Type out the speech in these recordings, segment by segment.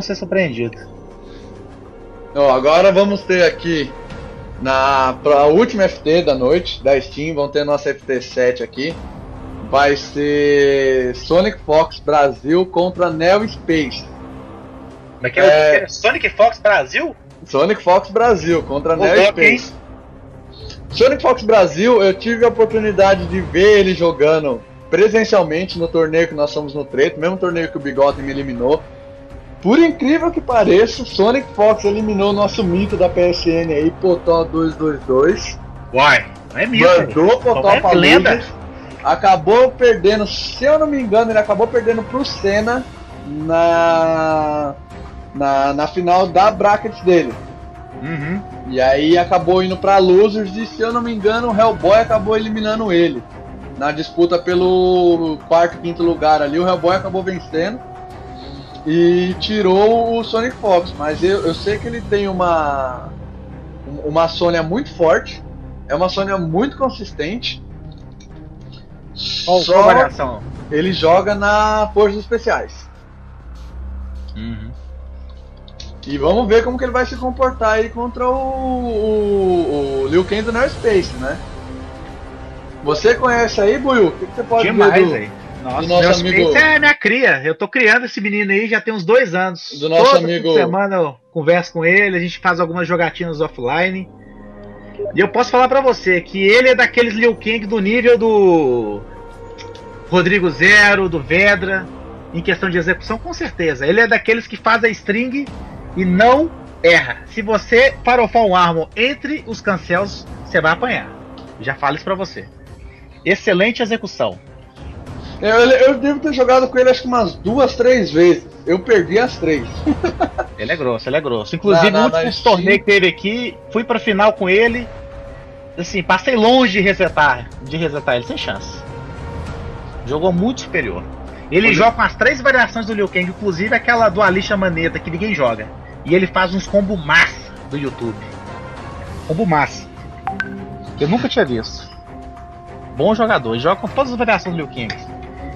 ser surpreendido. Ó, agora vamos ter aqui na pra última FT da noite da Steam, vamos ter nossa FT7 aqui. Vai ser Sonic Fox Brasil contra Neo Space. Como é que é, é... Sonic Fox Brasil? Sonic Fox Brasil contra Neo Space. Sonic Fox Brasil, eu tive a oportunidade de ver ele jogando presencialmente no torneio que nós somos no treto, mesmo torneio que o Bigode me eliminou. Por incrível que pareça, Sonic Fox eliminou o nosso mito da PSN aí, Potó 222. Uai, não é mito. Mandou Potó é pra lenda. Acabou perdendo, se eu não me engano, ele acabou perdendo pro Senna na, na, na final da bracket dele. Uhum. E aí acabou indo pra Losers e se eu não me engano o Hellboy acabou eliminando ele. Na disputa pelo quarto, quinto lugar ali, o Hellboy acabou vencendo e tirou o Sonic Fox, mas eu, eu sei que ele tem uma uma Sônia muito forte, é uma Sônia muito consistente. Qual, só variação? Ele joga na Forças Especiais. Uhum. E vamos ver como que ele vai se comportar aí contra o, o, o Liu Kang do Neo Space, né? Você conhece aí, Buiu? O que, que, você pode Demais, dizer do, aí. Nossa, nosso amigo... é minha cria. Eu tô criando esse menino aí já tem uns dois anos. Do nosso Toda amigo. semana eu converso com ele, a gente faz algumas jogatinas offline. E eu posso falar para você que ele é daqueles Liu Kang do nível do Rodrigo Zero, do Vedra, em questão de execução, com certeza. Ele é daqueles que faz a string e não erra. Se você farofar um armo entre os cancels, você vai apanhar. Já falo isso pra você. Excelente execução. Eu, eu, devo ter jogado com ele acho que umas duas, três vezes. Eu perdi as três. ele é grosso, ele é grosso. Inclusive, no último torneio que teve aqui, fui pra final com ele. Assim, passei longe de resetar, de resetar ele, sem chance. Jogou muito superior. Ele Olha. joga com as três variações do Liu Kang, inclusive aquela do Alicia Maneta que ninguém joga. E ele faz uns combo massa do YouTube. Combo massa. Eu nunca tinha visto. Bom jogador, joga com todas as variações do Liu Kang.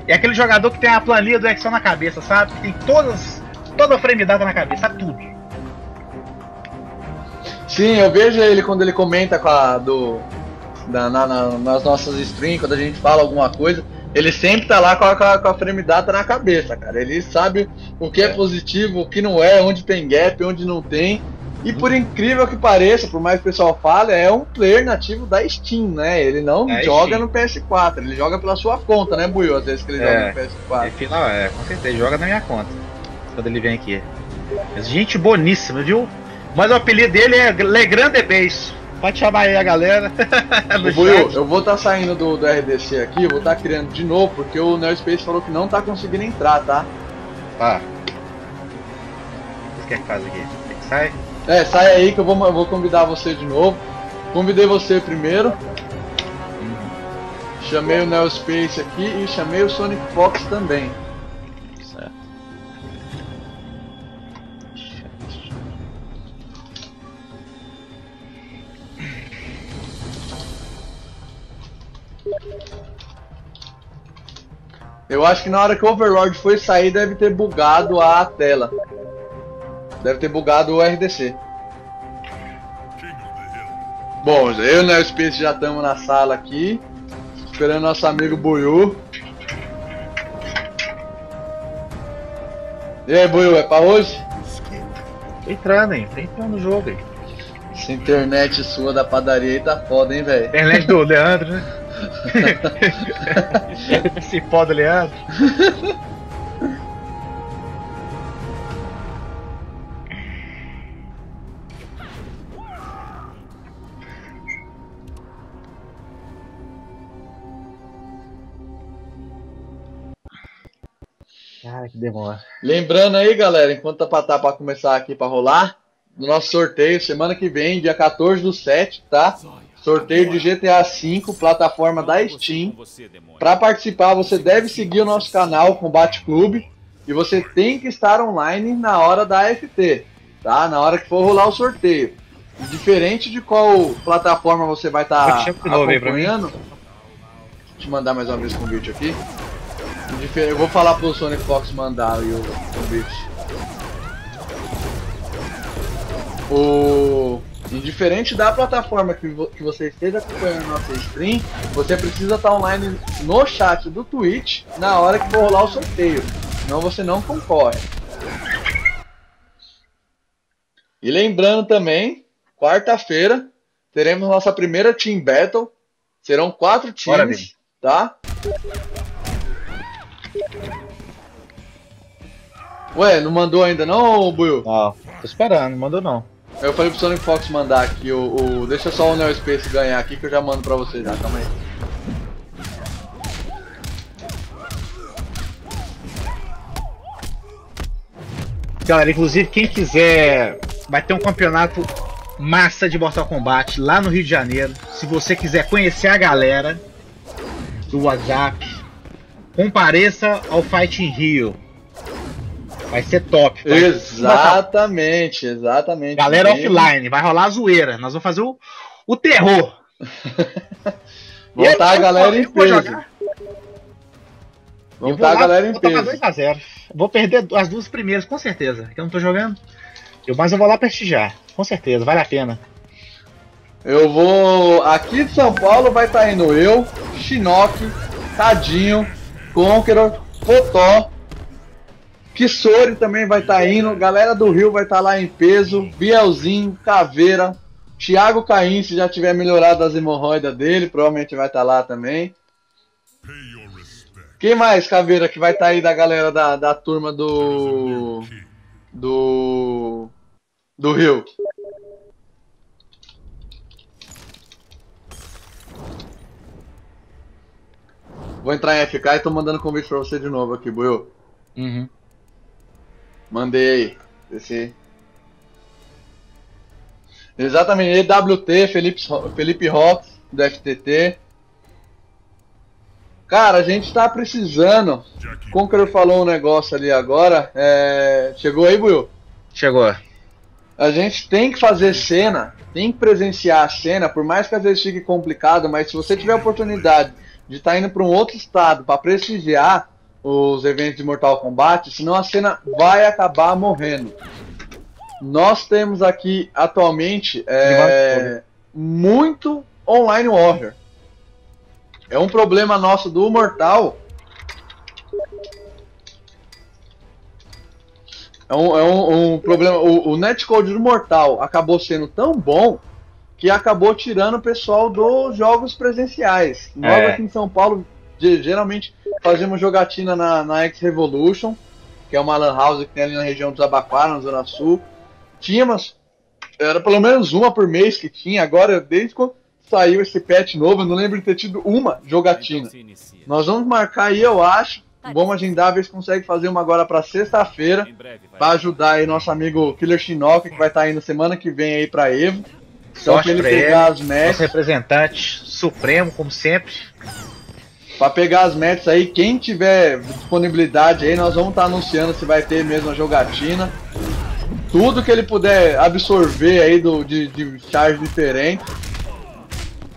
É aquele jogador que tem a planilha do Excel na cabeça, sabe? Que tem todas, toda a frame data na cabeça, sabe tudo. Sim, eu vejo ele quando ele comenta com a do na, na, nas nossas streams, quando a gente fala alguma coisa, ele sempre tá lá com a, com a frame data na cabeça, cara. Ele sabe o que é positivo, o que não é, onde tem gap, onde não tem. E por incrível que pareça, por mais que o pessoal fale, é um player nativo da Steam, né? Ele não é joga Steam. no PS4, ele joga pela sua conta, né, Buio? Às vezes que ele é, joga no PS4. Final, é, com certeza, ele joga na minha conta. Quando ele vem aqui. Gente boníssima, viu? Mas o apelido dele é Legrand de Base. Pode chamar aí a galera. Buio, eu vou estar tá saindo do, do RDC aqui, vou estar tá criando de novo, porque o Neospace falou que não tá conseguindo entrar, tá? Tá. O que quer que faz aqui? Tem que sair? É, sai aí que eu vou, eu vou convidar você de novo. Convidei você primeiro. Chamei o Neo Space aqui e chamei o Sonic Fox também. Certo. Eu acho que na hora que o Overlord foi sair deve ter bugado a tela. Deve ter bugado o RDC. Bom, eu e o Space já estamos na sala aqui. Esperando nosso amigo Buiu. E aí, Buiu, é pra hoje? Tô entrando, hein? Tô entrando no jogo aí. Essa internet sua da padaria aí tá foda, hein, velho? Internet do Leandro, né? Esse pó do Leandro. que demora. Lembrando aí, galera, enquanto tá pra, tá pra começar aqui pra rolar, no nosso sorteio, semana que vem, dia 14 do 7, tá? Sorteio de GTA V, plataforma da Steam. Para participar, você deve seguir o nosso canal Combate Clube e você tem que estar online na hora da FT, tá? Na hora que for rolar o sorteio. Diferente de qual plataforma você vai estar tá acompanhando. Deixa eu te mandar mais uma vez o convite aqui. Eu vou falar pro Sonic Fox mandar o convite. o indiferente da plataforma que, vo que você esteja acompanhando nossa stream, você precisa estar online no chat do Twitch na hora que for rolar o sorteio. Senão você não concorre. E lembrando também, quarta-feira teremos nossa primeira Team Battle. Serão quatro times, tá? Ué, não mandou ainda não, Buiu? Não, tô esperando, não mandou não. Eu falei pro Sonic Fox mandar aqui o, o. Deixa só o Neo Space ganhar aqui que eu já mando pra você já, calma aí. Galera, inclusive quem quiser vai ter um campeonato massa de Mortal Kombat lá no Rio de Janeiro. Se você quiser conhecer a galera do WhatsApp, compareça ao Fight in Rio. Vai ser top. Vai. Exatamente, exatamente. Galera offline, vai rolar a zoeira. Nós vamos fazer o, o terror. Voltar a galera em peso. Vamos a galera em peso. 2 a 0. Vou perder as duas primeiras, com certeza. Que eu não tô jogando. Eu, mas eu vou lá prestigiar. Com certeza, vale a pena. Eu vou. Aqui de São Paulo vai estar tá indo eu, Shinnok, Tadinho, Conqueror, Fotó, Kissori também vai estar tá indo. Galera do Rio vai estar tá lá em peso. Bielzinho, Caveira. Thiago Caim, se já tiver melhorado as hemorroidas dele, provavelmente vai estar tá lá também. Quem mais, Caveira, que vai estar tá aí da galera da, da turma do. Do. Do Rio? Vou entrar em FK e tô mandando convite pra você de novo aqui, Buiu. Uhum. Mandei aí. Esse. Exatamente, EWT, Felipe, Felipe Rocks, do FTT. Cara, a gente tá precisando. Conqueror falou um negócio ali agora. É... Chegou aí, Will? Chegou. A gente tem que fazer cena, tem que presenciar a cena, por mais que às vezes fique complicado, mas se você tiver a oportunidade de estar tá indo para um outro estado para prestigiar, os eventos de Mortal Kombat, senão a cena vai acabar morrendo. Nós temos aqui atualmente é, muito online warrior. É um problema nosso do Mortal. É um, é um, um problema. O, o netcode do Mortal acabou sendo tão bom que acabou tirando o pessoal dos jogos presenciais. Nós é. aqui em São Paulo geralmente fazemos jogatina na, na X Revolution, que é uma lan house que tem ali na região dos Abaquara, na Zona Sul. Tínhamos, era pelo menos uma por mês que tinha, agora desde quando saiu esse patch novo, eu não lembro de ter tido uma jogatina. Então Nós vamos marcar aí, eu acho. Vamos agendar, ver se consegue fazer uma agora para sexta-feira, para ajudar aí nosso amigo Killer Shinnok, que vai estar tá indo semana que vem aí para Evo. Só que ele pegar ele, as matches. Nosso representante supremo, como sempre para pegar as metas aí. Quem tiver disponibilidade aí, nós vamos estar tá anunciando se vai ter mesmo a jogatina. Tudo que ele puder absorver aí do, de, de charge diferente.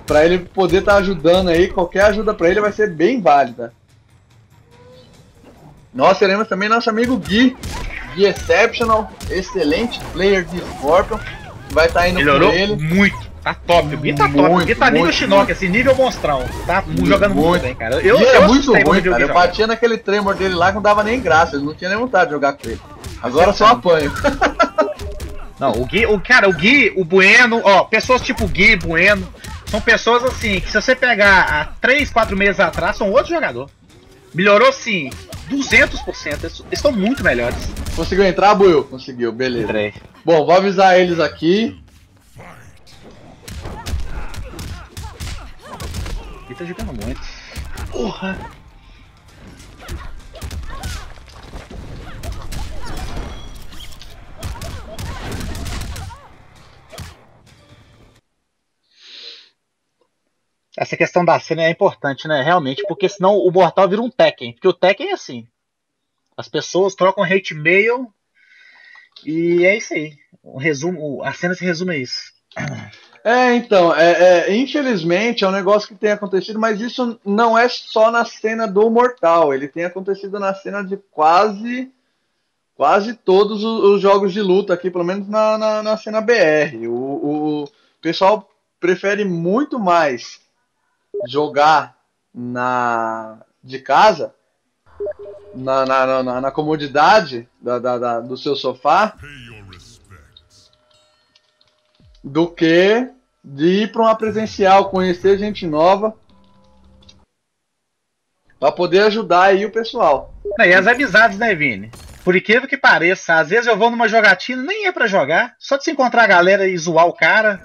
Para ele poder estar tá ajudando aí, qualquer ajuda para ele vai ser bem válida. Nós teremos também nosso amigo Gui, Gui Exceptional, excelente player de Scorpion. Vai estar tá indo Melhorou com ele. muito Tá top, o Gui tá muito, top. O Gui tá nível Shinnok, assim, nível monstrão. Tá muito, jogando muito bem, cara. Eu, eu é muito ruim, cara. Eu batia naquele tremor dele lá que não dava nem graça. Eu não tinha nem vontade de jogar com ele. Agora só apanho. Não, o Gui, o, cara, o Gui, o Bueno, ó, pessoas tipo Gui, Bueno, são pessoas assim, que se você pegar há 3, 4 meses atrás, são outro jogador. Melhorou sim, 200%, eles estão muito melhores. Conseguiu entrar, Buiu? Conseguiu, beleza. Entrei. Bom, vou avisar eles aqui. Tá jogando muito. Porra! Essa questão da cena é importante, né? Realmente, porque senão o Mortal vira um Tekken. Porque o Tekken é assim. As pessoas trocam hate mail e é isso aí. O resumo, a cena se resume a isso. É, então, é, é, infelizmente é um negócio que tem acontecido, mas isso não é só na cena do Mortal, ele tem acontecido na cena de quase quase todos os, jogos de luta aqui, pelo menos na, na, na cena BR. O, o, o pessoal prefere muito mais jogar na de casa, na, na, na, na comodidade da, da, da, do seu sofá, do que de ir para uma presencial, conhecer gente nova, para poder ajudar aí o pessoal. E as amizades, né, Vini? Por incrível que pareça, às vezes eu vou numa jogatina, nem é para jogar, só de se encontrar a galera e zoar o cara.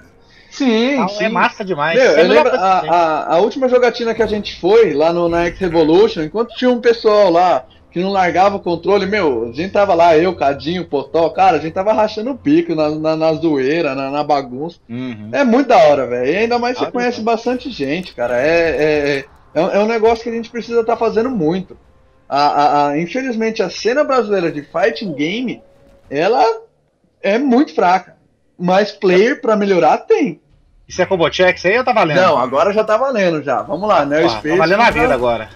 Sim, então, sim. É massa demais. Meu, eu lembro, a, a, a, última jogatina que a gente foi lá no na X Revolution, enquanto tinha um pessoal lá que não largava o controle, meu, a gente tava lá, eu, Cadinho, Potó, cara, a gente tava rachando o pico na, na, na zoeira, na, na bagunça. Uhum. É muito da hora, velho. E ainda mais você conhece bastante gente, cara. É, é, é, é um negócio que a gente precisa estar tá fazendo muito. A, a, a, infelizmente, a cena brasileira de fighting game, ela é muito fraca. Mas player para melhorar tem. Isso é combo check? Isso aí eu tá valendo? Não, agora já tá valendo já. Vamos lá, né? Tá valendo a vida agora.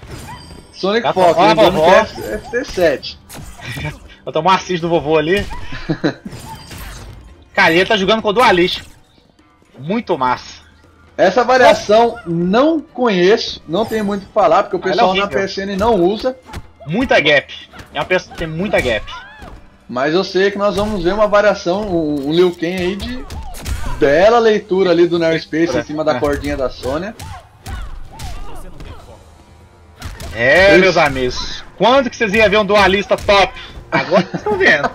Sonic tá Fox, lembrando que é FT7. Vou tomar um assist do vovô ali. Cara, ele tá jogando com o Dualist. Muito massa. Essa variação não conheço, não tenho muito o que falar, porque o é pessoal é na PSN não usa. Muita gap. É uma pessoa que tem muita gap. Mas eu sei que nós vamos ver uma variação, um, um Liu Kang aí de bela leitura ali do Space em cima da é. cordinha da Sônia. É, meus amigos. Quando que vocês iam ver um dualista top? Agora vocês estão vendo.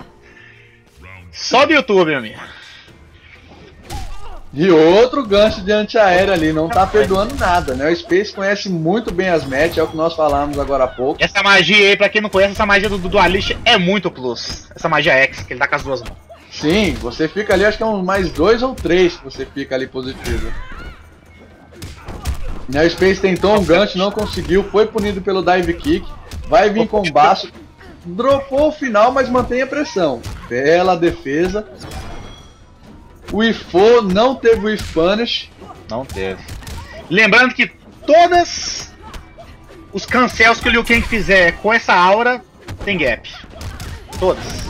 Sobe o YouTube, meu amigo. E outro gancho de antiaéreo ali, não tá perdoando nada, né? O Space conhece muito bem as matches, é o que nós falamos agora há pouco. Essa magia aí, pra quem não conhece, essa magia do, do Dualist é muito plus. Essa magia X, que ele dá com as duas mãos. Sim, você fica ali, acho que é um mais dois ou três que você fica ali positivo. Né, o Space tentou um gancho, não conseguiu, foi punido pelo dive kick, vai vir com baixo, dropou o final, mas mantém a pressão. Bela defesa. O Ifo não teve o If Punish. Não teve. Lembrando que todas os cancels que o Liu Kang fizer com essa aura tem gap. Todas.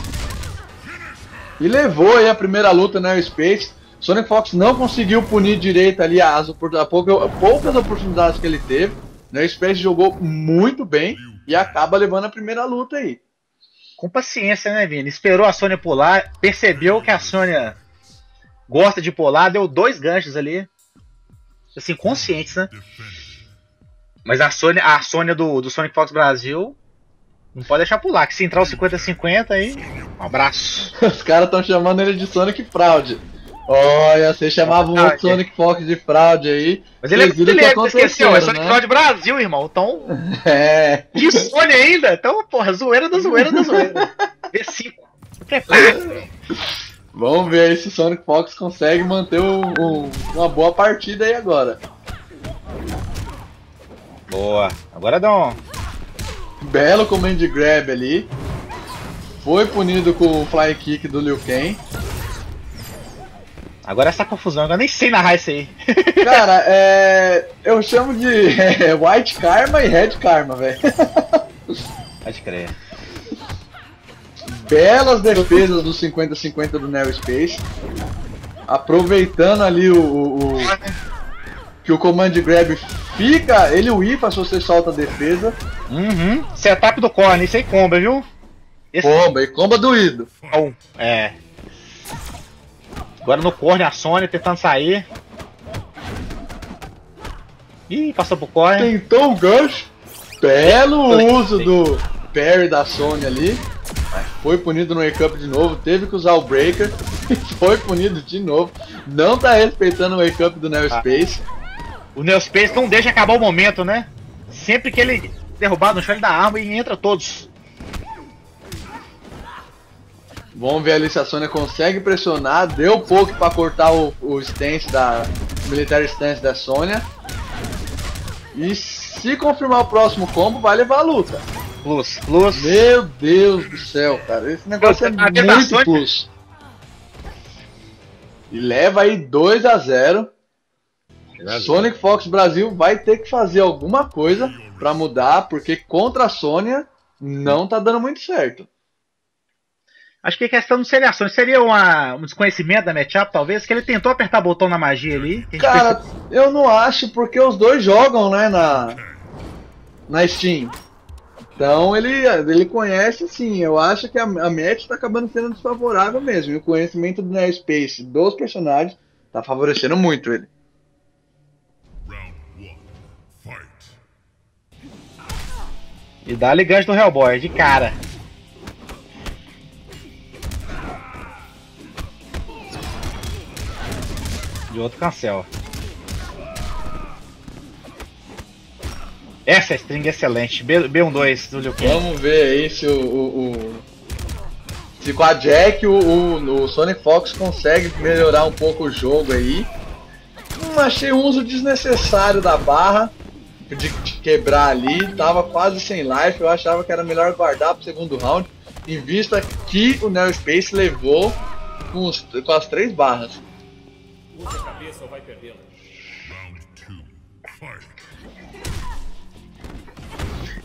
E levou aí a primeira luta na Airspace. Sonic Fox não conseguiu punir direito ali as, pouca, poucas oportunidades que ele teve. Na Airspace jogou muito bem e acaba levando a primeira luta aí. Com paciência, né, Vini? Esperou a Sônia pular, percebeu que a Sônia gosta de pular, deu dois ganchos ali. Assim, conscientes, né? Mas a Sônia, a Sônia do, do Sonic Fox Brasil não pode deixar pular, que se entrar o 50-50 aí, um abraço. Os caras estão chamando ele de Sonic Fraud. Olha, você chamava o outro Sonic Fox de fraude aí. Mas ele é muito leve, esqueceu, é Sonic né? Fraud Brasil, irmão. Então. É. E Sony ainda? Então, porra, zoeira da zoeira da zoeira. V5. Prepara. Vamos ver aí se Sonic Fox consegue manter o, o, uma boa partida aí agora. Boa. Agora dá um Belo command grab ali. Foi punido com o fly kick do Liu Kang. Agora essa confusão, eu nem sei narrar isso aí. Cara, é. Eu chamo de é, White Karma e Red Karma, velho. Pode crer. Belas defesas do 50-50 do Neo Space. Aproveitando ali o, o, o, que o Command Grab fica, ele whifa se você solta a defesa. Uhum. Setup do corner, isso aí comba, viu? Esse... Comba, e comba doído. É. Agora no corner a Sony tentando sair. Ih, passou pro corner. Tentou o gancho. Belo uso do parry da Sony ali. Foi punido no wake up de novo. Teve que usar o breaker. Foi punido de novo. Não tá respeitando o wake up do Neo ah. Space. O Neospace não deixa acabar o momento, né? Sempre que ele derrubar no chão, ele dá arma e entra todos. Vamos ver ali se a Sônia consegue pressionar. Deu pouco para cortar o, o stance da Military Stance da Sônia. E se confirmar o próximo combo, vai levar a luta. Plus, plus. Meu Deus do céu, cara. Esse negócio plus, é muito plus. E leva aí 2 a 0 Sonic Fox Brasil vai ter que fazer alguma coisa para mudar, porque contra a Sônia não tá dando muito certo. Acho que a questão não seria ações, seria uma, um desconhecimento da matchup, talvez, que ele tentou apertar o botão na magia ali. Cara, eu não acho, porque os dois jogam, né, na, na Steam. Então ele, ele conhece sim, eu acho que a, a match está acabando sendo desfavorável mesmo. E o conhecimento do Neo Space dos personagens está favorecendo muito ele. E dá-lhe gancho do Hellboy, de cara. De outro cancel. Essa é string excelente. B, B12 do Liu Kang. Vamos ver aí se o, o, o... Se com a Jack o, o, o, Sonic Fox consegue melhorar um pouco o jogo aí. Hum, achei um uso desnecessário da barra. De, de, quebrar ali. Tava quase sem life. Eu achava que era melhor guardar pro segundo round. Em vista que o Neo Space levou com, os, com as três barras. Use a cabeça ou vai perdê-la.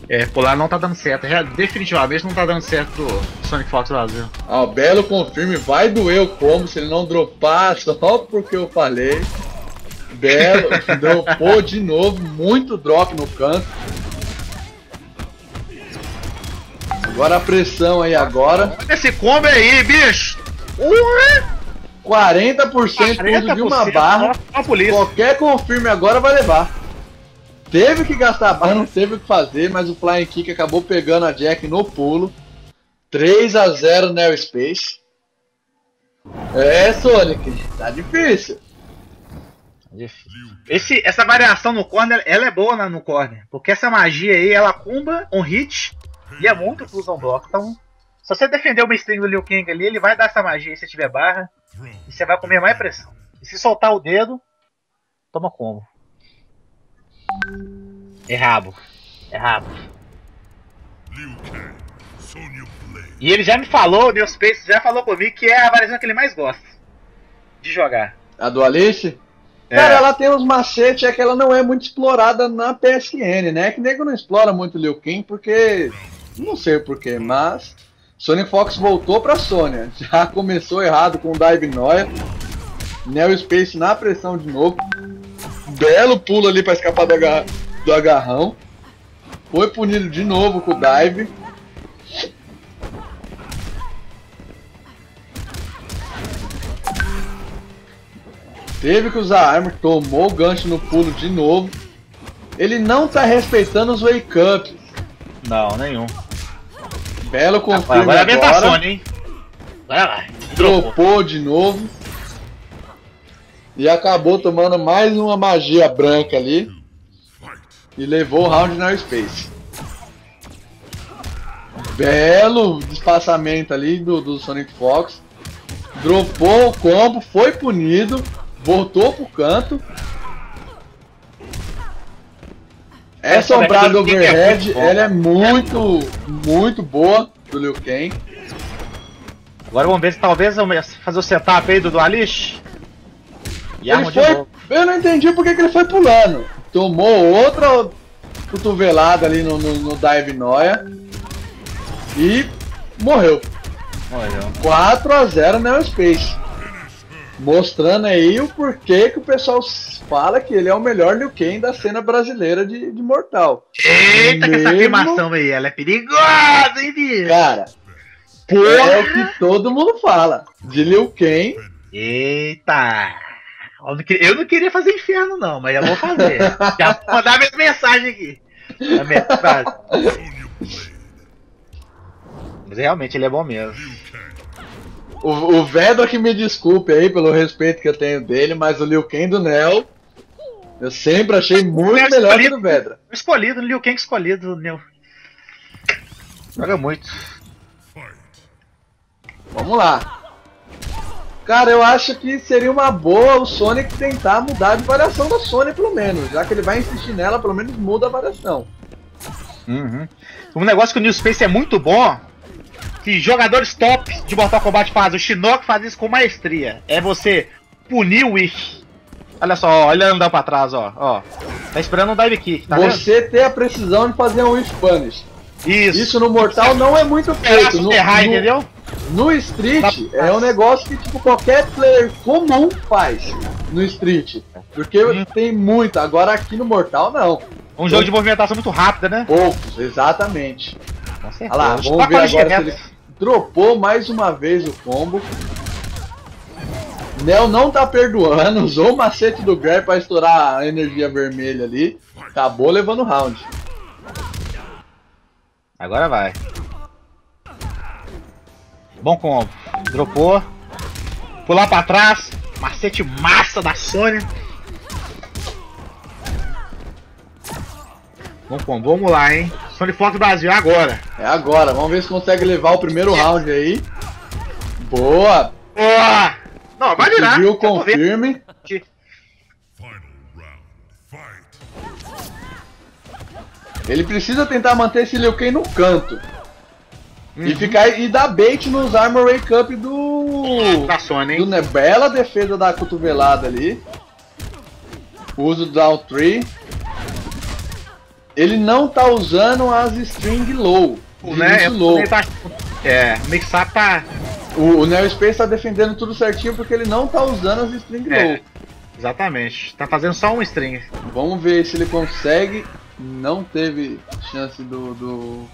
É, pular não tá dando certo. Já, definitivamente não tá dando certo do Sonic Fox Brasil. Ah, o Belo confirme, vai doer o combo se ele não dropar, só porque eu falei. Belo dropou de novo, muito drop no canto. Agora a pressão aí agora. Olha esse combo aí, bicho! Uhum. 40%, 40 de uma barra. Qualquer confirme agora vai levar. Teve que gastar barra, não teve o que fazer, mas o Flying Kick acabou pegando a Jack no pulo. 3 a 0 Neo Space. É, Sonic, tá difícil. Esse, essa variação no corner, ela é boa né, no corner. Porque essa magia aí, ela cumba um hit e é muito fusão bloco. Então, se você defender uma string do Liu Kang ali, ele vai dar essa magia se tiver barra. E você vai comer mais pressão. E se soltar o dedo, toma combo. É rabo. É rabo. E ele já me falou, o Neil Space já falou comigo que é a variação que ele mais gosta de jogar. A do Alice? É. Cara, ela tem uns macetes, é que ela não é muito explorada na PSN, né? É que nego não explora muito Liu Kang porque. Não sei porquê, mas. Sony Fox voltou pra Sony. Já começou errado com o Dive Noia. Neo Space na pressão de novo belo pulo ali para escapar do, agar do agarrão. Foi punido de novo com o dive. Teve que usar arma, tomou o gancho no pulo de novo. Ele não tá respeitando os wake ups. Não, nenhum. Belo confirma agora. Agora Sony, hein? Vai lá. Dropou de novo. E acabou tomando mais uma magia branca ali. E levou o round na Space. Belo espaçamento ali do, do Sonic Fox. Dropou o combo, foi punido. Voltou pro canto. Essa ombrada overhead, ela é muito, muito boa do Liu Kang. Agora vamos ver se talvez fazer o setup aí do Dualish. E ele foi, eu não entendi porque que ele foi pulando. Tomou outra cotovelada ali no, no, no Dive Noia e morreu. Morreu. 4 a 0 Neo Space. Mostrando aí o porquê que o pessoal fala que ele é o melhor Liu Kang da cena brasileira de, de Mortal. Eita, Mesmo... que essa afirmação aí, ela é perigosa, hein, bicho? Cara, Porra. é o que todo mundo fala. De Liu Kang. Eita! Eu não queria fazer inferno, não, mas eu vou fazer. Já vou mandar minha mensagem aqui. A. Mas realmente ele é bom mesmo. O, o Vedra que me desculpe aí pelo respeito que eu tenho dele, mas o Liu Kang do Nel eu sempre achei muito melhor que o Vedra. Escolhido, o Liu Kang escolhido, Nel. Joga muito. Vamos lá. Cara, eu acho que seria uma boa o Sonic tentar mudar de variação da Sony, pelo menos. Já que ele vai insistir nela, pelo menos muda a variação. Uhum. Um negócio que o New Space é muito bom, que jogadores top de Mortal Kombat fazem, o Shinnok faz isso com maestria. É você punir o Wish. Olha só, olha ele andando pra trás, ó. ó. Tá esperando um dive kick, tá Você vendo? ter a precisão de fazer um Wish Punish. Isso. Isso no Mortal não é muito feito. No, errar, no, entendeu? No Street é um negócio que tipo, qualquer player comum faz no Street. Porque hum. tem muito. Agora aqui no Mortal não. Um jogo de movimentação muito rápida, né? Poucos, exatamente. Olha lá, vamos ver agora se ele dropou mais uma vez o combo. Nel não tá perdoando, usou o macete do Grab pra estourar a energia vermelha ali. Acabou levando o round. Agora vai. Bom combo. Dropou. Pular pra trás. Macete massa da Sônia. Bom combo. Vamos lá, hein. Sony Fox Brasil, é agora. É agora. Vamos ver se consegue levar o primeiro round aí. Boa. Boa. Não, vai virar. Viu, confirme. Ele precisa tentar manter esse Liu Kang no canto. Uhum. E ficar e dar bait nos Armor Wake Up do. Da Sony, do né, bela defesa da cotovelada ali. Uso do Down 3. Ele não tá usando as string low. O né, low. Tá, é, Mixar tá. O, o Neo Space tá defendendo tudo certinho porque ele não tá usando as string é, low. Exatamente. Tá fazendo só um string. Vamos ver se ele consegue. Não teve chance do, do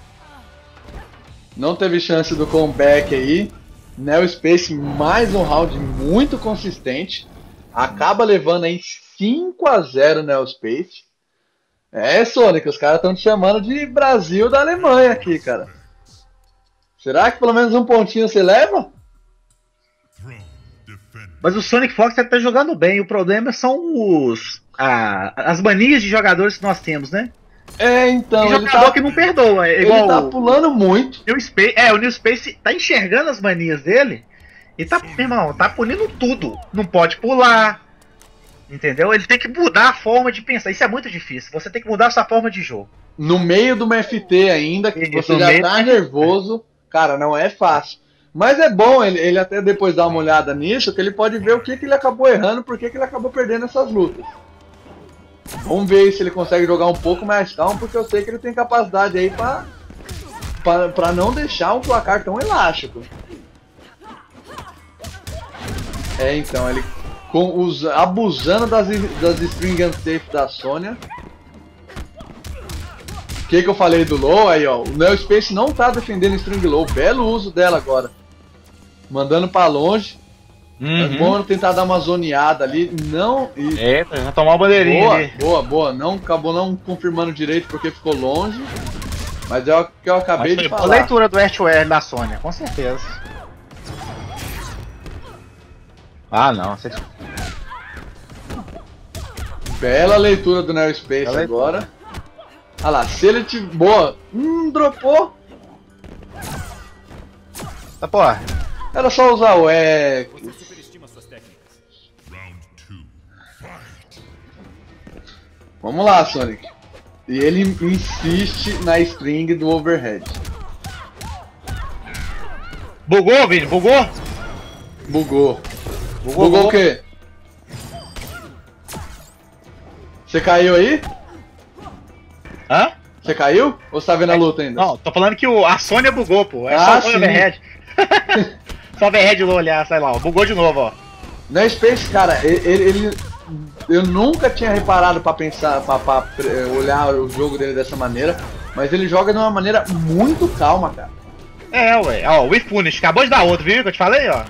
não teve chance do comeback aí. Neo Space mais um round muito consistente. Acaba levando aí 5 a 0 Neo Space. É, Sonic, os caras estão te chamando de Brasil da Alemanha aqui, cara. Será que pelo menos um pontinho você leva? Mas o Sonic Fox tá jogando bem. O problema são os a, as manias de jogadores que nós temos, né? É, então. Tem jogador tá, que não perdoa. É ele tá pulando muito. New Space, é, o New Space tá enxergando as manias dele e tá, meu irmão, tá punindo tudo. Não pode pular. Entendeu? Ele tem que mudar a forma de pensar. Isso é muito difícil. Você tem que mudar a sua forma de jogo. No meio do FT ainda, que você já tá nervoso. Cara, não é fácil. Mas é bom ele, ele até depois dar uma olhada nisso, que ele pode ver o que, que ele acabou errando, por que ele acabou perdendo essas lutas. Vamos ver se ele consegue jogar um pouco mais calmo, porque eu sei que ele tem capacidade aí pra, pra, pra não deixar um placar tão elástico. É, então, ele com abusando das, das string unsafe da Sônia. O que, que eu falei do low? Aí, ó, o Neo Space não tá defendendo string low. Belo uso dela agora. Mandando pra longe. Uhum. É bom tentar dar uma zoneada ali. Não. E... É, já tomar uma bandeirinha boa, ali. Boa, boa. Não, acabou não confirmando direito porque ficou longe. Mas é o que eu acabei Mas de falar. A leitura do Westware da Sônia, com certeza. Ah, não. Você... Bela leitura do Neo Space agora. Olha lá, se ele te. Boa! Hum, dropou! Tá porra. Era só usar o E. Vamos lá, Sonic. E ele insiste na string do overhead. Bugou, Vini? Bugou? Bugou. Bugou, Bugou o quê? Você caiu aí? Você caiu? Ou você tá vendo a luta ainda? Não, tô falando que o, a Sônia bugou, pô. É ah, só o overhead. só overhead no olhar, sei lá, bugou de novo, ó. Na Space, cara, ele, ele eu nunca tinha reparado para pensar, para olhar o jogo dele dessa maneira, mas ele joga de uma maneira muito calma, cara. É, ué. Ó, o Punish, acabou de dar outro, viu que eu te falei, ó.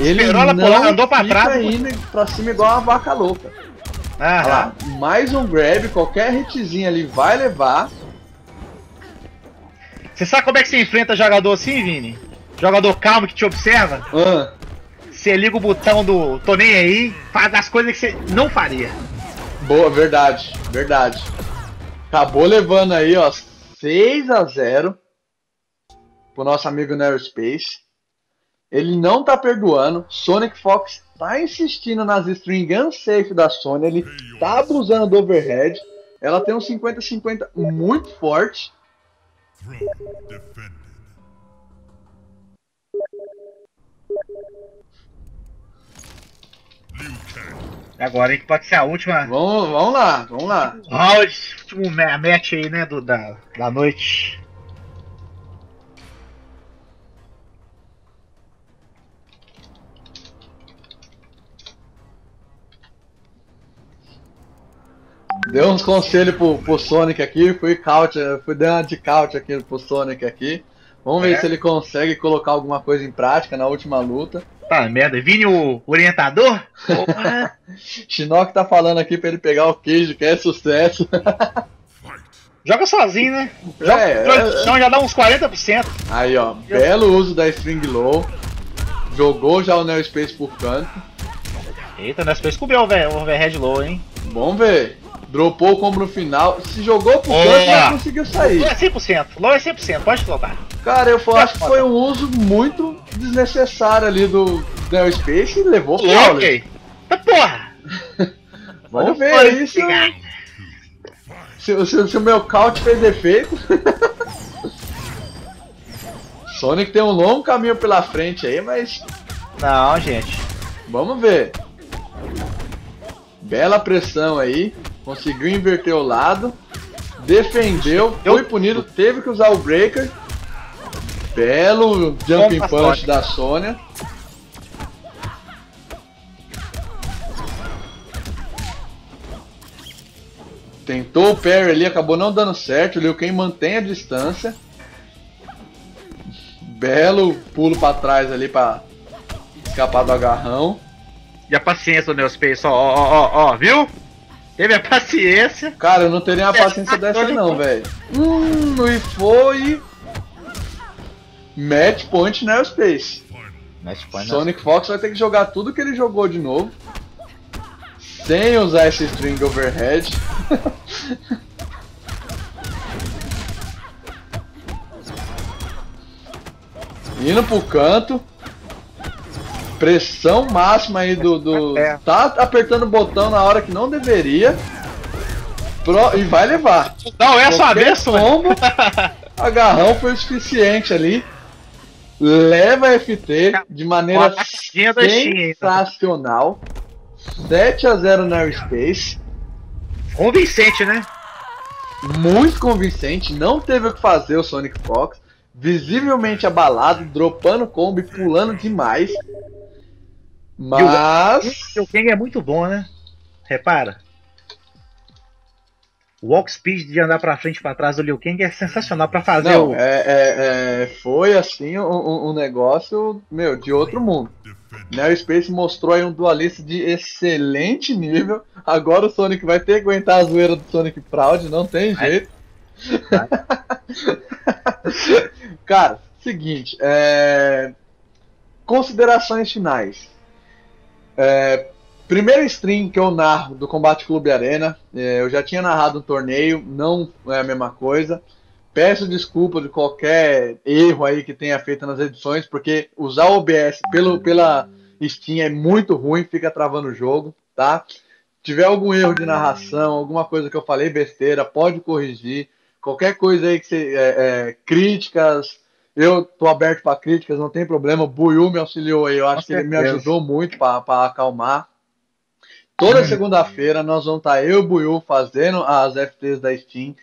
Ele Esperou ela pular, andou pra trás. indo pra cima igual uma vaca louca. Ah, lá, mais um grab, qualquer hitzinho ali vai levar. Você sabe como é que você enfrenta jogador assim, Vini? Jogador calmo que te observa? Ah. Você liga o botão do tô nem aí, faz as coisas que você não faria. Boa, verdade, verdade. Acabou levando aí, ó, 6 a 0 pro nosso amigo Space. Ele não tá perdoando. Sonic Fox tá insistindo nas string unsafe da Sony. Ele tá abusando do overhead. Ela tem um 50-50 muito forte. Agora, hein, que pode ser a última. Vamos, vamos lá, vamos lá. Round, último match aí, né, do, da, da noite. Deu uns conselhos pro, pro Sonic aqui, fui couch, fui dando uma de couch aqui pro Sonic aqui. Vamos ver é. se ele consegue colocar alguma coisa em prática na última luta. Tá, merda. Vini, o orientador? Shinnok tá falando aqui pra ele pegar o queijo, que é sucesso. Joga sozinho, né? Joga, é, é, já dá uns 40%. Aí, ó. Belo uso da String Low. Jogou já o Neo Space por canto. Eita, o Neo Space cobriu o overhead low, hein? Vamos ver. Dropou o combo no final. Se jogou pro canto, não conseguiu sair. Low é 100%. Low é 100%. Pode colocar. Cara, eu acho que foi um uso muito desnecessário ali do Neo Space e levou o Ok. Tá porra! Vamos ver isso. Se, se, se, o meu couch fez efeito. Sonic tem um longo caminho pela frente aí, mas. Não, gente. Vamos ver. Bela pressão aí. Conseguiu inverter o lado. Defendeu. Foi punido. Teve que usar o breaker. Belo jumping punch da Sônia. Tentou o parry ali, acabou não dando certo. O Liu Kang mantém a distância. Belo pulo para trás ali para escapar do agarrão. E a paciência do Neospace, ó, ó, ó, ó, viu? Teve a paciência. Cara, eu não teria a paciência dessa não, velho. Hum, e foi... Match point Neospace. Match point Sonic Fox vai ter que jogar tudo que ele jogou de novo. Sem usar esse string overhead. Indo pro canto. Pressão máxima aí do. do... É. Tá apertando o botão na hora que não deveria. Pro... E vai levar. Não, essa Qualquer vez, combo, agarrão foi o suficiente ali. Leva FT de maneira sensacional. 7 a 0 na Airspace. Convincente, né? Muito convincente, não teve o que fazer o Sonic Fox. Visivelmente abalado, dropando combo e pulando demais. Mas. O Kang é muito bom, né? Repara. O walk speed de andar pra frente e pra trás do Liu Kang é sensacional para fazer Não, o. É, é, é, foi assim um, um, negócio, meu, de outro mundo. Neo Space mostrou aí um dualista de excelente nível. Agora o Sonic vai ter que aguentar a zoeira do Sonic Proud, não tem jeito. Cara, seguinte, é... considerações finais. É... Primeira stream que eu narro do Combate Clube Arena, é... eu já tinha narrado um torneio, não é a mesma coisa. Peço desculpa de qualquer erro aí que tenha feito nas edições, porque usar o OBS pelo, pela Steam é muito ruim, fica travando o jogo, tá? Tiver algum erro de narração, alguma coisa que eu falei besteira, pode corrigir. Qualquer coisa aí que você. É, é, críticas, eu tô aberto para críticas, não tem problema. O Buiu me auxiliou aí, eu acho que ele me ajudou muito para acalmar. Toda segunda-feira nós vamos estar tá, eu e o Buiu fazendo as FTs da Steam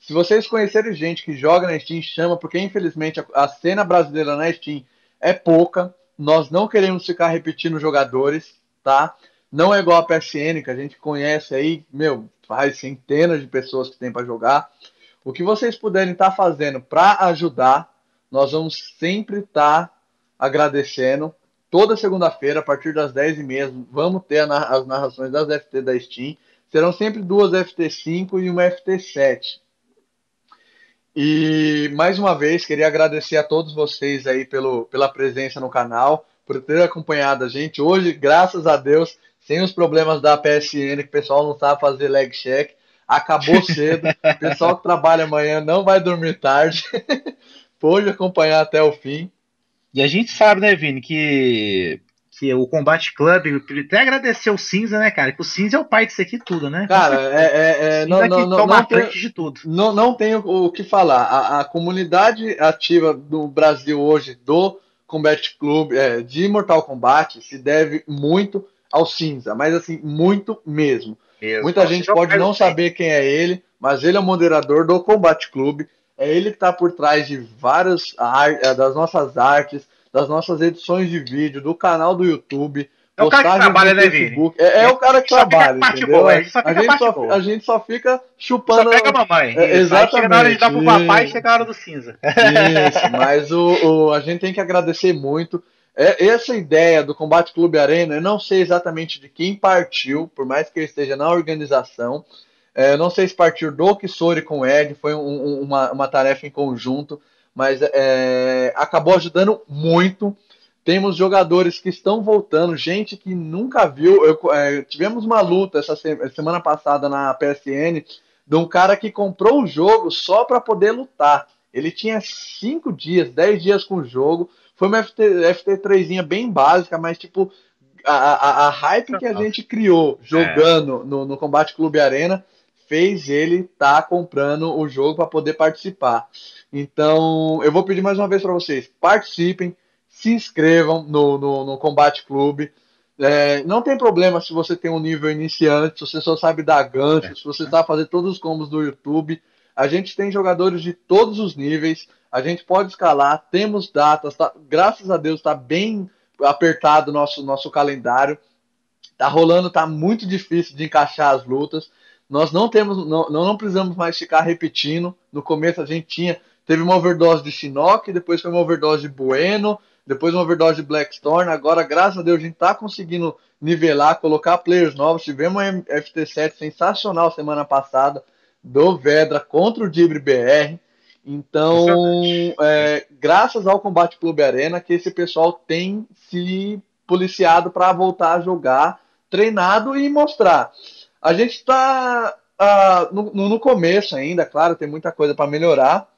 se vocês conhecerem gente que joga na Steam, chama, porque infelizmente a, a cena brasileira na Steam é pouca. Nós não queremos ficar repetindo jogadores, tá? Não é igual a PSN, que a gente conhece aí, meu, faz centenas de pessoas que tem para jogar. O que vocês puderem estar tá fazendo para ajudar, nós vamos sempre estar tá agradecendo. Toda segunda-feira, a partir das 10h30, vamos ter as narrações das FT da Steam. Serão sempre duas FT5 e uma FT7. E mais uma vez queria agradecer a todos vocês aí pelo, pela presença no canal, por ter acompanhado a gente. Hoje, graças a Deus, sem os problemas da PSN, que o pessoal não sabe fazer leg check, acabou cedo. o pessoal que trabalha amanhã não vai dormir tarde. Pôde acompanhar até o fim. E a gente sabe, né, Vini, que que o Combate Club, até agradecer o Cinza, né, cara? Que o Cinza é o pai disso aqui tudo, né? Cara, é, é, é não, não, não, não, tem, de tudo. Não, não tenho o que falar. A, a, comunidade ativa do Brasil hoje do Combat Club, é, de Mortal Kombat, se deve muito ao Cinza, mas assim, muito mesmo. mesmo. Muita gente pode não saber quem é ele, mas ele é o moderador do Combat Club. É ele que está por trás de várias das nossas artes, das nossas edições de vídeo, do canal do YouTube. é o cara que trabalha, né, Vini? É, é, o cara que trabalha, entendeu? a, gente só, a gente só fica chupando... Só pega a mamãe. É, exatamente. chega na hora de dar pro papai, chega a hora do cinza. Isso, mas o, o, a gente tem que agradecer muito. É, essa ideia do Combate Clube Arena, eu não sei exatamente de quem partiu, por mais que eu esteja na organização. É, não sei se partiu do Kissori com o Ed, foi um, um, uma, uma tarefa em conjunto, mas é, acabou ajudando muito. Temos jogadores que estão voltando, gente que nunca viu. Eu, é, tivemos uma luta essa semana passada na PSN de um cara que comprou o jogo só para poder lutar. Ele tinha 5 dias, 10 dias com o jogo. Foi uma FT, FT3 bem básica, mas tipo, a, a, a hype que a gente criou jogando é. no, no Combate Clube Arena fez ele estar tá comprando o jogo para poder participar. Então, eu vou pedir mais uma vez para vocês: participem, se inscrevam no, no, no Combate Clube. É, não tem problema se você tem um nível iniciante, se você só sabe dar gancho, se você sabe fazer todos os combos do YouTube. A gente tem jogadores de todos os níveis, a gente pode escalar, temos datas, tá, graças a Deus está bem apertado o nosso, nosso calendário. Tá rolando, tá muito difícil de encaixar as lutas. Nós não temos, não, não precisamos mais ficar repetindo. No começo a gente tinha, teve uma overdose de Shinnok, depois foi uma overdose de Bueno, depois uma overdose de Blackstorm. Agora, graças a Deus, a gente está conseguindo nivelar, colocar players novos. Tivemos uma FT7 sensacional semana passada do Vedra contra o Dibre BR. Então, é, graças ao Combate Clube Arena, que esse pessoal tem se policiado para voltar a jogar, treinado e mostrar. A gente está uh, ah, no, no, começo ainda, claro, tem muita coisa para melhorar,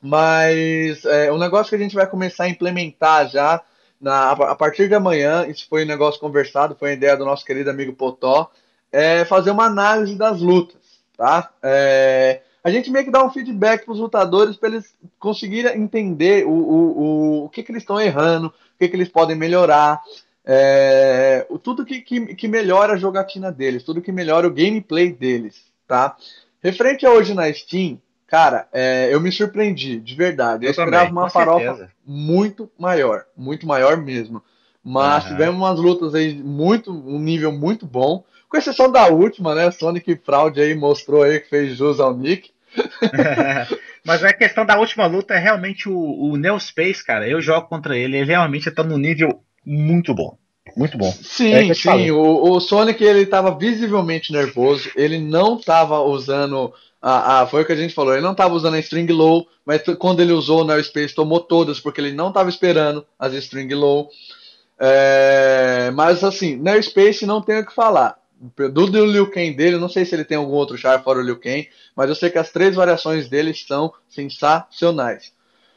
mas é um negócio que a gente vai começar a implementar já na, a partir de amanhã. Isso foi um negócio conversado, foi a ideia do nosso querido amigo Potó, é fazer uma análise das lutas, tá? É, a gente meio que dá um feedback para os lutadores para eles conseguirem entender o, o, o, o que, que eles estão errando, o que, que eles podem melhorar é, tudo que, que, que, melhora a jogatina deles, tudo que melhora o gameplay deles, tá? Referente a hoje na Steam, cara, é, eu me surpreendi, de verdade. Eu, eu esperava também, uma farofa certeza. muito maior, muito maior mesmo. Mas uhum. tivemos umas lutas aí muito, um nível muito bom. Com exceção da última, né? Sonic Fraud aí mostrou aí que fez jus ao Nick. Mas a questão da última luta é realmente o, o Neo Space, cara. Eu jogo contra ele, ele realmente está no nível muito bom. Muito bom. Sim, é sim. O, o, Sonic ele estava visivelmente nervoso. Ele não estava usando. A, a, foi o que a gente falou. Ele não estava usando a string low, mas quando ele usou o Neo Space tomou todas porque ele não estava esperando as string low. É, mas assim, Neo Space não tem o que falar. Do, do Liu Kang dele, não sei se ele tem algum outro char fora o Liu Kang, mas eu sei que as três variações dele são sensacionais.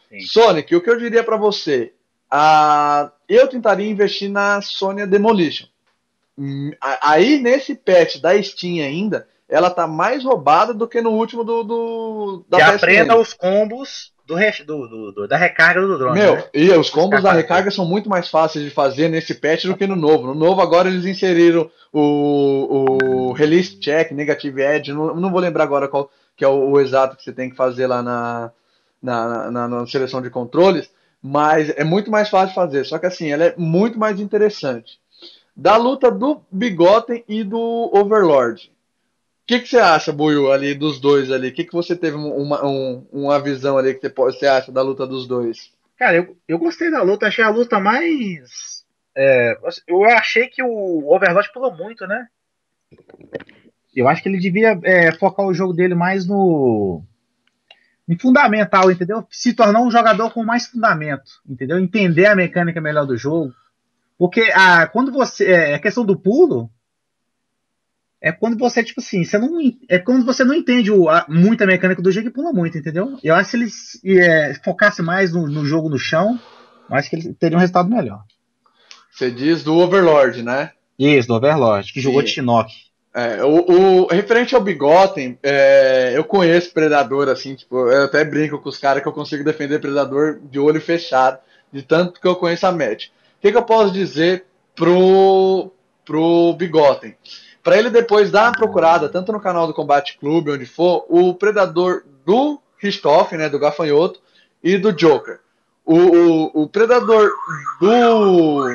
Sim. Sonic, o que eu diria para você? Ah, eu tentaria investir na Sony Demolition. Hum, aí, nesse patch da Steam ainda, ela tá mais roubada do que no último do, do da PSN. aprenda os combos do, do, do, da recarga do drone. Meu, né? e os combos da recarga são muito mais fáceis de fazer nesse patch do que no novo. No novo, agora eles inseriram o, o release check, negative edge. Não, não vou lembrar agora qual que é o, o, exato que você tem que fazer lá na, na, na, na seleção de controles mas é muito mais fácil de fazer. Só que assim, ela é muito mais interessante. Da luta do Bigoten e do Overlord. O que, que você acha, Buiu, ali dos dois ali? O que, que você teve uma, um, uma visão ali que você acha da luta dos dois? Cara, eu, eu gostei da luta, achei a luta mais. É, eu achei que o Overlord pulou muito, né? Eu acho que ele devia é, focar o jogo dele mais no fundamental, entendeu? Se tornar um jogador com mais fundamento, entendeu? Entender a mecânica melhor do jogo. Porque a, quando você. É, a questão do pulo. É quando você, tipo assim, você não, é quando você não entende o, a, muita mecânica do jogo e pula muito, entendeu? Eu acho que se ele é, focasse mais no, no, jogo no chão, eu acho que ele teria um resultado melhor. Você diz do Overlord, né? Isso, do Overlord, que Sim. jogou de Shinnok. É, o, o, referente ao Bigotem, é, eu conheço Predador, assim, tipo, eu até brinco com os caras que eu consigo defender Predador de olho fechado, de tanto que eu conheço a match. O que, que eu posso dizer pro, pro Bigotem? Para ele depois dar uma procurada, tanto no canal do Combate Clube, onde for, o Predador do Ristoff, né, do Gafanhoto, e do Joker. O, o, o Predador do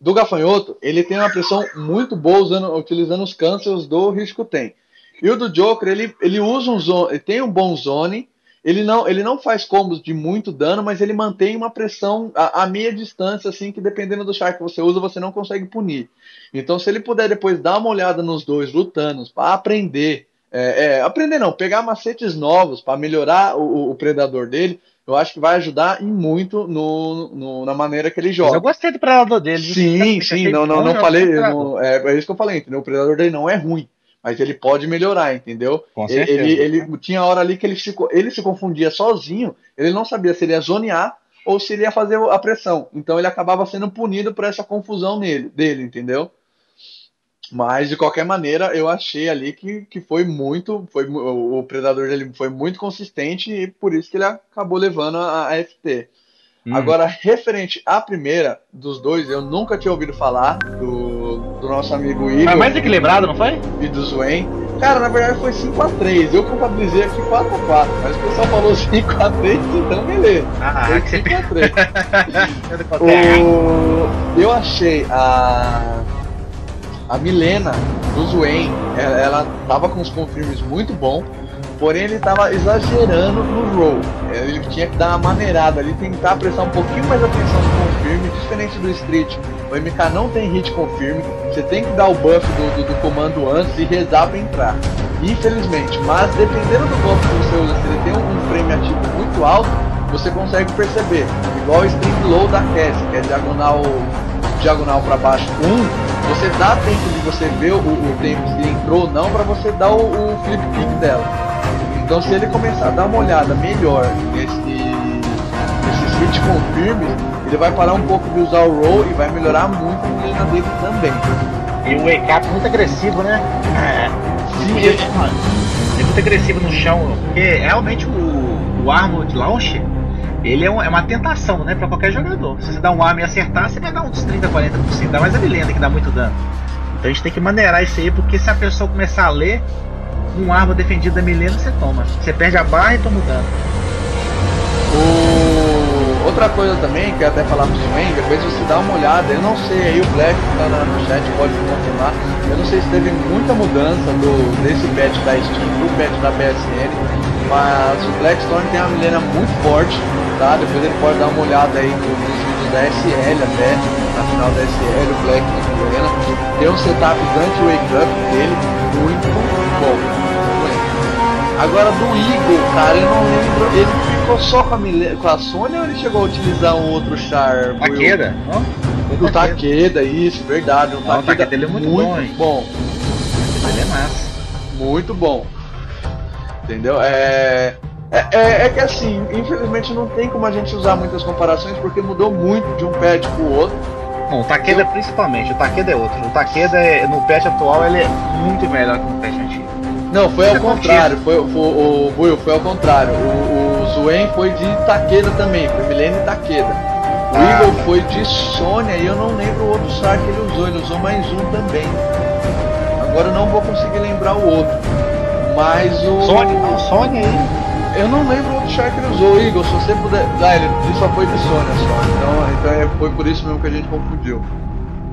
do gafanhoto, ele tem uma pressão muito boa usando, utilizando os cancels do risco tem. E o do Joker, ele, ele usa um zone, ele tem um bom zone, ele não, ele não faz combos de muito dano, mas ele mantém uma pressão a, a, meia distância, assim, que dependendo do char que você usa, você não consegue punir. Então, se ele puder depois dar uma olhada nos dois lutando, para aprender, é, é, aprender não, pegar macetes novos para melhorar o, o, predador dele, eu acho que vai ajudar e muito no, no, na maneira que ele joga. Mas eu gostei do predador dele. Sim, sim, não, não, não falei, não, é, é isso que eu falei, entendeu? O predador dele não é ruim mas ele pode melhorar, entendeu? Com ele, ele tinha hora ali que ele se, ele se confundia sozinho, ele não sabia se ele ia zonear ou se ele ia fazer a pressão. Então ele acabava sendo punido por essa confusão nele, dele, entendeu? Mas de qualquer maneira, eu achei ali que, que foi muito. Foi, o, predador dele foi muito consistente e por isso que ele acabou levando a, a FT. Hum. Agora, referente à primeira dos dois, eu nunca tinha ouvido falar do, do nosso amigo Igor. Foi mais equilibrado, não foi? E do Zuen. Cara, na verdade foi 5x3. Eu contabilizei aqui 4x4. Mas o pessoal falou 5x3, então beleza. Ah, foi 5x3. o... Eu achei a. A Milena do Zuen, ela, ela tava com os confirmes muito bom. Porém, ele estava exagerando no roll. Ele tinha que dar uma maneirada ali, tentar prestar um pouquinho mais atenção no confirme. Diferente do Street, o MK não tem hit confirme. Você tem que dar o buff do, do, do comando antes e rezar para entrar. Infelizmente, mas dependendo do golpe que você usa, se ele tem um frame ativo muito alto, você consegue perceber. Igual o string low da Cass, que é diagonal diagonal para baixo 1, você dá tempo de você ver o, o tempo se entrou ou não para você dar o, o flip kick dela. Então se ele começar a dar uma olhada melhor nesse, nesse switch confirm, ele vai parar um pouco de usar o roll e vai melhorar muito a milena dele também. E o wake up muito agressivo, né? É. Sim, ele, é muito agressivo no chão, porque realmente o, o Armored Launch ele é, um, é, uma tentação, né, para qualquer jogador. Se você dá um arma e acertar, você vai dar uns 30, 40%, ainda mais a milena que dá muito dano. Então a gente tem que maneirar isso aí, porque se a pessoa começar a ler, um arma defendida milênio, você toma. Você perde a barra e toma o dano. O... Outra coisa também, que até falar pro Swain, depois você dá uma olhada, eu não sei, aí o Black que tá no chat pode confirmar, eu não sei se teve muita mudança do, desse patch da Steam pro patch da PSN, mas o Blackstone tem uma milena muito forte, tá? Depois ele pode dar uma olhada aí nos vídeos da SL até, na final da SL, o Black tem milena. Tem um setup anti-wake up dele, muito bom. Agora do Eagle, cara, eu não lembro. Ele ficou só com a, com a Sônia ou ele chegou a utilizar um outro char? Takeda? O Takeda, isso, verdade. O Takeda, Takeda dele é muito, muito bom. bom. Ele é massa. Muito bom. Entendeu? É... É, é, é, que assim, infelizmente não tem como a gente usar muitas comparações porque mudou muito de um patch pro outro. Bom, o Takeda eu... principalmente, o Takeda é outro. O Takeda é, no patch atual ele é muito melhor que no patch antigo. Não, foi ao contrário. Foi, foi, o Buio foi ao contrário. O, o Zuen foi de Takeda também, foi Milene Takeda. O ah. Eagle foi de Sônia e eu não lembro o outro SAR que ele usou. Ele usou mais um também. Agora eu não vou conseguir lembrar o outro. Mas o. Sônia, não, Sônia aí. Eu não lembro o char que ele usou, o Eagle, se você puder. Ah, ele, ele só foi de Sônia só. Então, então é, foi por isso mesmo que a gente confundiu.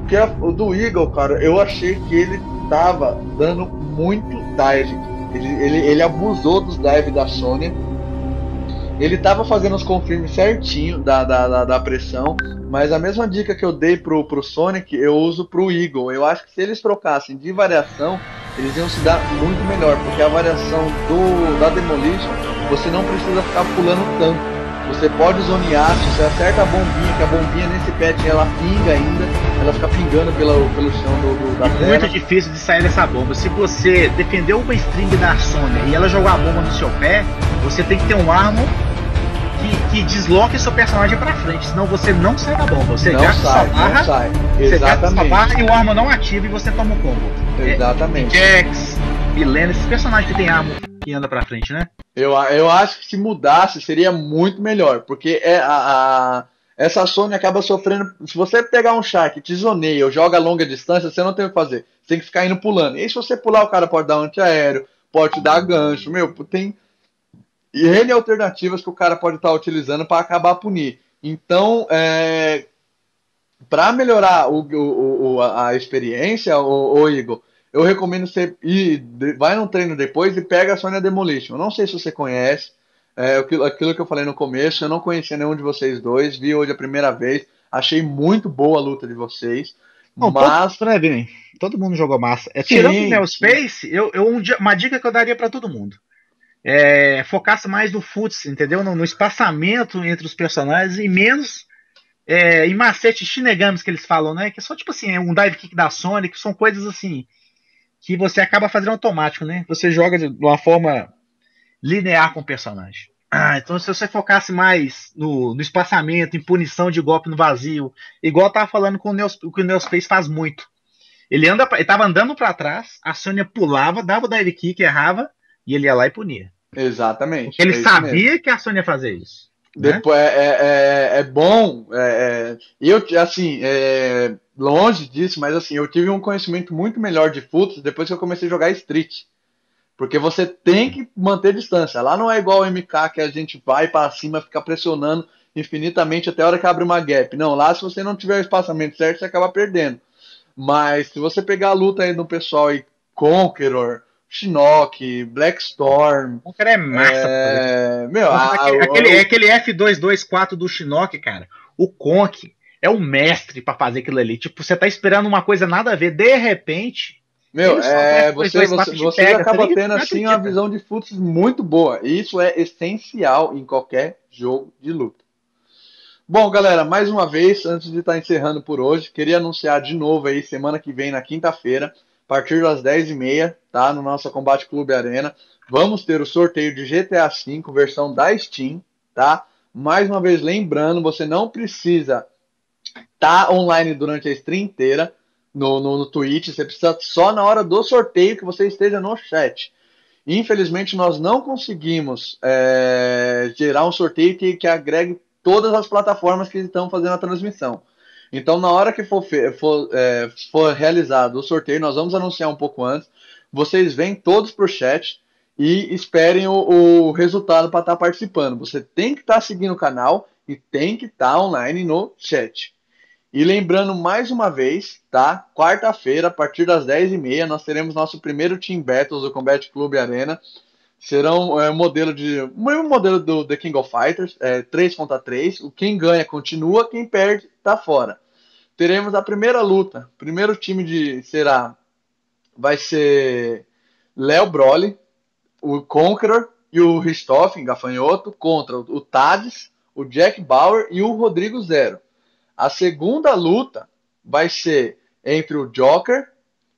Porque o do Eagle, cara, eu achei que ele tava dando muito dive. Ele, ele, ele abusou dos dive da Sônia. Ele tava fazendo os confirmes certinho da, da, da, da, pressão, mas a mesma dica que eu dei pro, pro Sonic, eu uso pro Eagle. Eu acho que se eles trocassem de variação, eles iam se dar muito melhor, porque a variação do da Demolition, você não precisa ficar pulando tanto. Você pode zonear, se você acerta a bombinha, que a bombinha nesse patch ela pinga ainda, ela fica pingando pelo, pelo chão do, do da terra. Muito difícil de sair dessa bomba. Se você defender uma string da Sônia e ela jogar a bomba no seu pé, você tem que ter um armo que, que desloque seu personagem pra frente, senão você não sai da bomba. Você não gasta sai, sua barra, sai. Você gasta sua barra e o arma não ativa e você toma o combo. Exatamente. É, Jax, Milena, esses personagens que tem arma que anda pra frente, né? Eu, eu acho que se mudasse seria muito melhor, porque é a, a essa Sony acaba sofrendo. Se você pegar um Shark, te zoneia ou joga a longa distância, você não tem o que fazer. Você tem que ficar indo pulando. E se você pular, o cara pode dar um antiaéreo, pode te dar gancho. Meu, tem N alternativas que o cara pode estar tá utilizando para acabar punir. Então, é, para melhorar o, o, o, a experiência, o, Igor, eu recomendo você ir, vai num treino depois e pega a Sônia Demolition. Eu não sei se você conhece, é, aquilo, aquilo que eu falei no começo, eu não conhecia nenhum de vocês dois, vi hoje a primeira vez, achei muito boa a luta de vocês. Não, mas. Todo, né, todo mundo jogou massa. É, tirando o Neospace, eu, eu, uma dica que eu daria para todo mundo. É, focasse mais no futs, entendeu? No, no, espaçamento entre os personagens e menos é, em macete shinegamis que eles falam, né? Que é só tipo assim, é um dive kick da Sony, que são coisas assim que você acaba fazendo automático, né? Você joga de uma forma linear com o personagem. Ah, então se você focasse mais no, no, espaçamento, em punição de golpe no vazio, igual eu tava falando com o Neos, o que o Neospace faz muito. Ele anda, ele tava andando para trás, a Sônia pulava, dava o dive kick, errava, e ele ia lá e punia. Exatamente. Porque ele é sabia mesmo. que a Sônia ia fazer isso. Né? Depois né? é, é, é, bom. É, é, eu, assim, é, longe disso, mas assim, eu tive um conhecimento muito melhor de futsal depois que eu comecei a jogar Street. Porque você tem que manter distância. Lá não é igual o MK que a gente vai para cima, fica pressionando infinitamente até a hora que abre uma gap. Não, lá se você não tiver o espaçamento certo, você acaba perdendo. Mas se você pegar a luta aí do pessoal e Conqueror, Shinnok, Blackstorm. Conqueror é massa. É... Meu, aquele, a, aquele, é aquele F224 do Shinnok, cara. O Conk é o mestre para fazer aquilo ali. Tipo, você tá esperando uma coisa nada a ver, de repente meu, é, você, você, você pega, acaba tendo assim uma visão de futsal muito boa. E isso é essencial em qualquer jogo de luta. Bom, galera, mais uma vez, antes de estar tá encerrando por hoje, queria anunciar de novo aí, semana que vem, na quinta-feira, a partir das 10h30, tá? No nosso Combate Clube Arena. Vamos ter o sorteio de GTA V, versão da Steam, tá? Mais uma vez, lembrando, você não precisa estar tá online durante a stream inteira no, no, no Twitch, você precisa só na hora do sorteio que você esteja no chat. Infelizmente, nós não conseguimos é, gerar um sorteio que, que agregue todas as plataformas que estão fazendo a transmissão. Então, na hora que for, for, é, for realizado o sorteio, nós vamos anunciar um pouco antes. Vocês vêm todos para o chat e esperem o, o resultado para estar tá participando. Você tem que estar tá seguindo o canal e tem que estar tá online no chat. E lembrando mais uma vez, tá? Quarta-feira, a partir das 10h30, nós teremos nosso primeiro Team Battles do Combat Club Arena. Serão é, modelo de. O mesmo modelo do The King of Fighters, é, 3 contra 3. O quem ganha continua, quem perde tá fora. Teremos a primeira luta. Primeiro time de. será. Vai ser Léo Broly, o Conqueror e o Ristoffen, gafanhoto, contra o Tades, o Jack Bauer e o Rodrigo Zero. A segunda luta vai ser entre o Joker,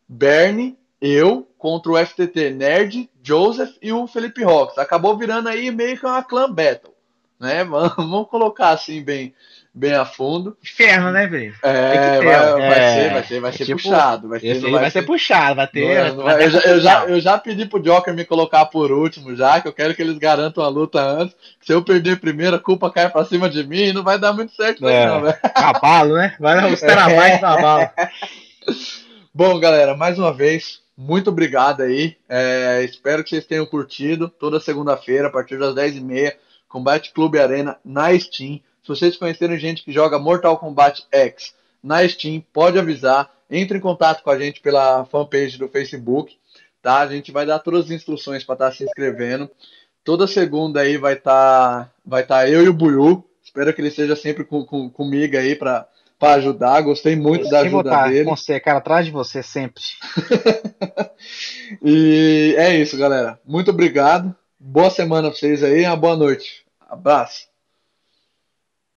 Bernie, eu, contra o FTT Nerd, Joseph e o Felipe Rocks. Acabou virando aí meio que uma clan battle. Né? Vamos colocar assim bem, bem a fundo. Inferno, né, velho? É, vai, é, vai, ser, vai ser, vai ser tipo, puxado. Vai, ser, vai, vai ser, ser puxado, vai ter. É, vai eu, já, eu, já, eu já pedi pro Joker me colocar por último, já, que eu quero que eles garantam a luta antes. Se eu perder primeiro, a culpa cai pra cima de mim e não vai dar muito certo, é, não, velho. Cavalo, né? Vai os terabytes na bala. Bom, galera, mais uma vez, muito obrigado aí. É, espero que vocês tenham curtido. Toda segunda-feira, a partir das 10h30, Combate Clube Arena na Steam. Se vocês conhecerem gente que joga Mortal Kombat X na Steam, pode avisar. Entre em contato com a gente pela fanpage do Facebook, tá? A gente vai dar todas as instruções para estar tá se inscrevendo. Toda segunda aí vai estar tá, vai tá eu e o Buiu. Espero que ele esteja sempre com, com, comigo aí para para ajudar. Gostei muito eu da ajuda tá dele. Com você, cara, atrás de você sempre. e é isso, galera. Muito obrigado. Boa semana para vocês aí, uma boa noite. Abraço.